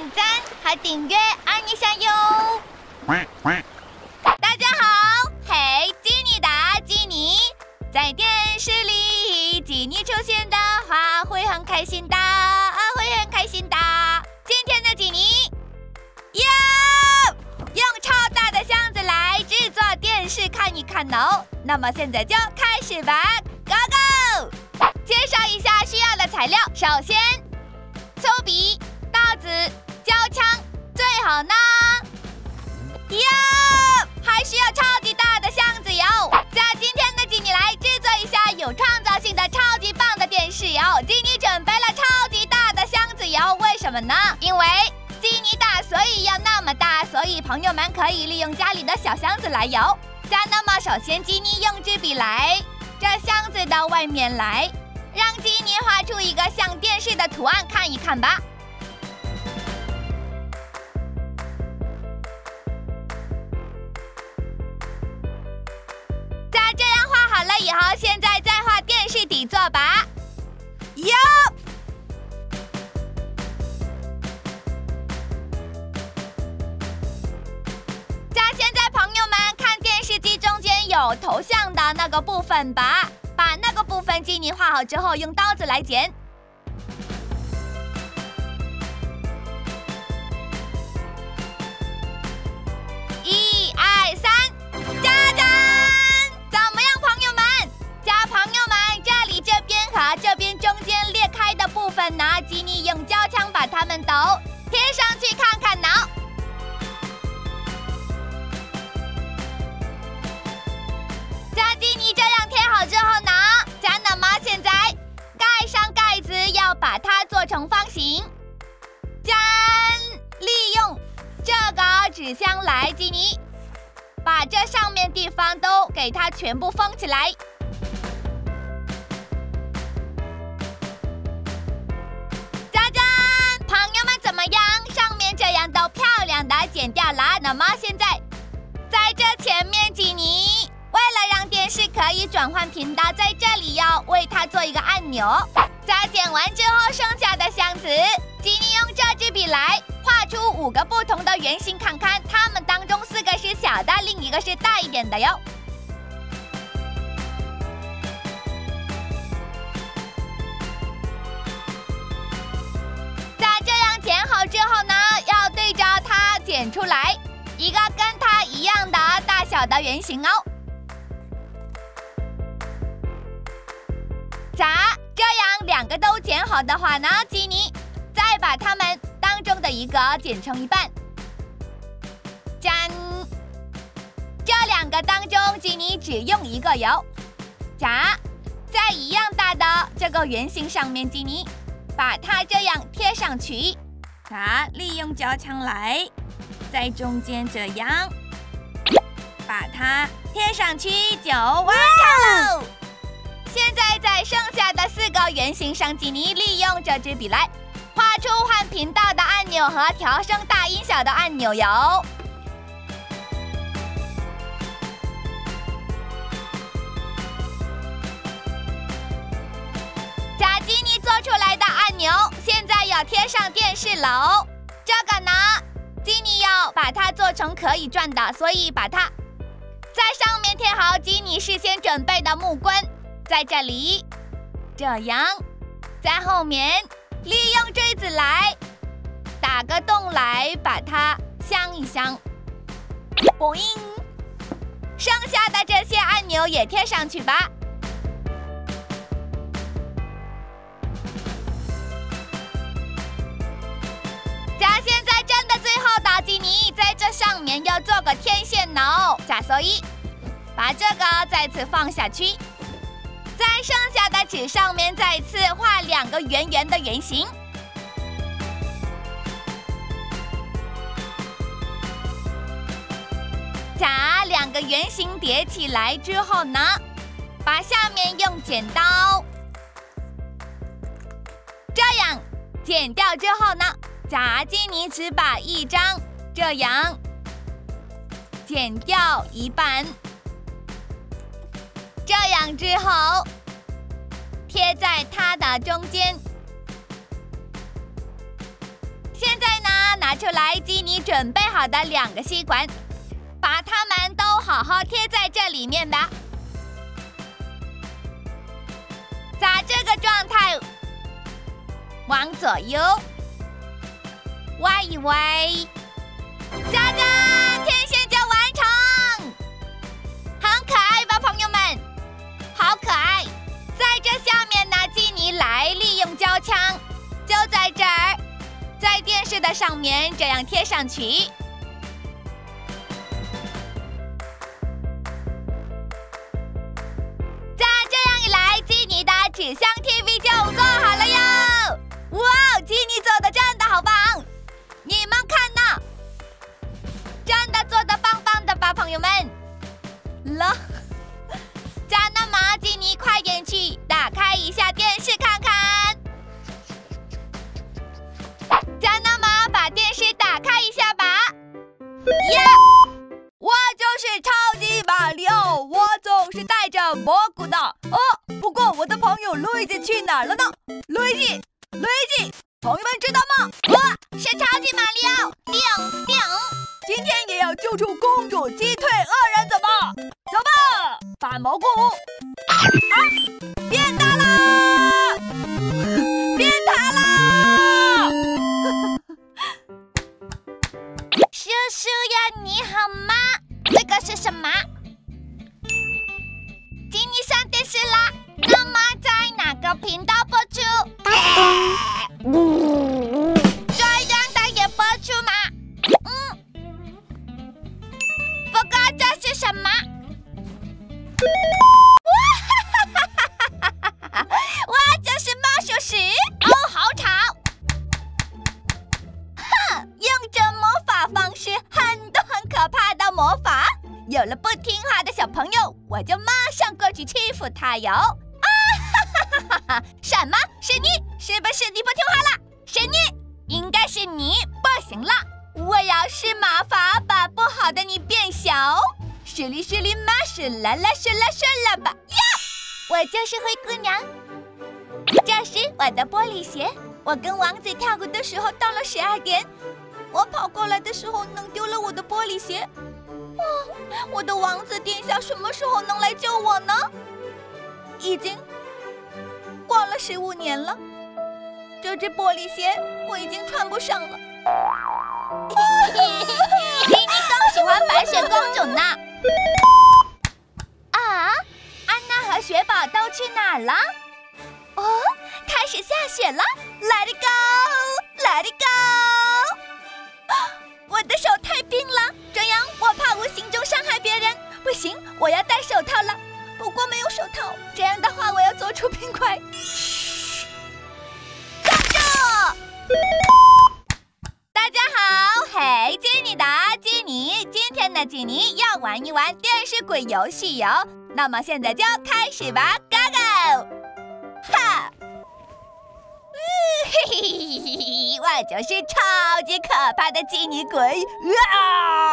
点赞和订阅按一下哟。大家好，嘿，基尼达基尼，在电视里基尼出现的话会很开心的，会很开心的。今天的基尼，哟，用超大的箱子来制作电视看一看哦。那么现在就开始吧，Go Go！介绍一下需要的材料，首先，哟，还需要超级大的箱子哟。在今天的吉尼来制作一下有创造性的超级棒的电视哟。吉尼准备了超级大的箱子哟，为什么呢？因为吉尼大，所以要那么大，所以朋友们可以利用家里的小箱子来游。加那么首先吉尼用支笔来这箱子的外面来，让吉尼画出一个像电视的图案，看一看吧。好，现在再画电视底座吧。哟！在现在，朋友们看电视机中间有头像的那个部分吧，把那个部分基尼画好之后，用刀子来剪。成方形。加利用这个纸箱来，吉尼把这上面地方都给它全部封起来。佳佳，朋友们怎么样？上面这样都漂亮的剪掉了。那么现在，在这前面，吉尼为了让电视可以转换频道，在这里要为它做一个按钮。在剪完之后，剩下的箱子，吉尼用这支笔来画出五个不同的圆形，看看它们当中四个是小的，另一个是大一点的哟。在这样剪好之后呢？要对着它剪出来一个跟它一样的大小的圆形哦。咋？两个都剪好的话呢，吉尼再把它们当中的一个剪成一半。粘。这两个当中，吉尼只用一个油。夹，在一样大的这个圆形上面，吉尼把它这样贴上去。啊，利用胶枪来。在中间这样，把它贴上去就完成了。现在在剩下的四个圆形上，吉尼利用这支笔来画出换频道的按钮和调声大音小的按钮哟。假吉尼做出来的按钮，现在要贴上电视喽。这个呢？基尼要把它做成可以转的，所以把它在上面贴好。基尼事先准备的木棍在这里，这样在后面利用锥子来打个洞来把它镶一镶。嘣！剩下的这些按钮也贴上去吧。假现在站的最后倒计你在这上面要做个天线哦，加所以把这个再次放下去，在剩下的纸上面再次画两个圆圆的圆形，夹两个圆形叠起来之后呢，把下面用剪刀这样剪掉之后呢，夹进你只把一张。这样剪掉一半，这样之后贴在它的中间。现在呢，拿出来基尼准备好的两个吸管，把它们都好好贴在这里面吧。在这个状态，往左右歪一歪，加加，贴来利用胶枪，就在这儿，在电视的上面这样贴上去。纸箱 TV 就蘑菇的。哦。不过我的朋友路易吉去哪儿了呢？路易吉，路易吉，朋友们知道吗？我是超级马里奥，顶顶，今天也要救出公主，击退恶人，怎么？走吧，反蘑菇，啊，变大频道播出？这样的也播出吗？嗯。不过这是什么？哇哈哈哈哈哈哈！哇，这是魔术师哦，好吵！哼，用这魔法方式，很多很可怕的魔法。有了不听话的小朋友，我就马上过去欺负他哟！什么？是你？是不是你不听话了？是你？应该是你不行了！我要施魔法，把不好的你变小。是哩是哩嘛，是啦啦，是啦是啦吧！呀，我就是灰姑娘。这是我的玻璃鞋。我跟王子跳舞的时候到了十二点，我跑过来的时候弄丢了我的玻璃鞋。哦我的王子殿下什么？时候能来救我呢？已经过了十五年了，这只玻璃鞋我已经穿不上了。明明更喜欢白雪公主呢。啊，安娜和雪宝都去哪儿了？哦，开始下雪了！Let it go，Let it go。我的手太冰了。这样我怕无形中伤害别人，不行，我要戴手套了。不过没有手套，这样的话我要做出冰块。站住！大家好，嘿，基尼的基尼，今天的基尼要玩一玩电视鬼游戏哟。那么现在就开始吧，Go Go！哈！嘿嘿嘿嘿嘿！我就是超级可怕的基尼鬼啊！